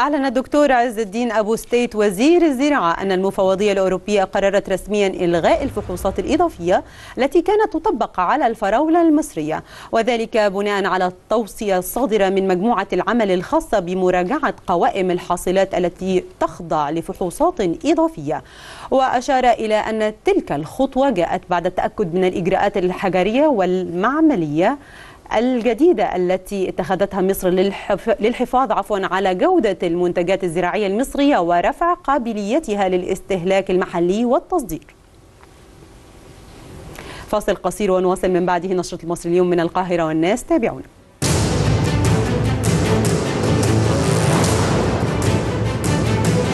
أعلن الدكتور عز الدين أبو ستيت وزير الزراعة أن المفوضية الأوروبية قررت رسميا إلغاء الفحوصات الإضافية التي كانت تطبق على الفراولة المصرية وذلك بناء على التوصية الصادرة من مجموعة العمل الخاصة بمراجعة قوائم الحاصلات التي تخضع لفحوصات إضافية. وأشار إلى أن تلك الخطوة جاءت بعد التأكد من الإجراءات الحجرية والمعملية الجديدة التي اتخذتها مصر للحفاظ عفوا على جودة المنتجات الزراعية المصرية ورفع قابليتها للاستهلاك المحلي والتصدير. فاصل قصير ونواصل من بعده نشرة المصري اليوم من القاهرة والناس. تابعونا.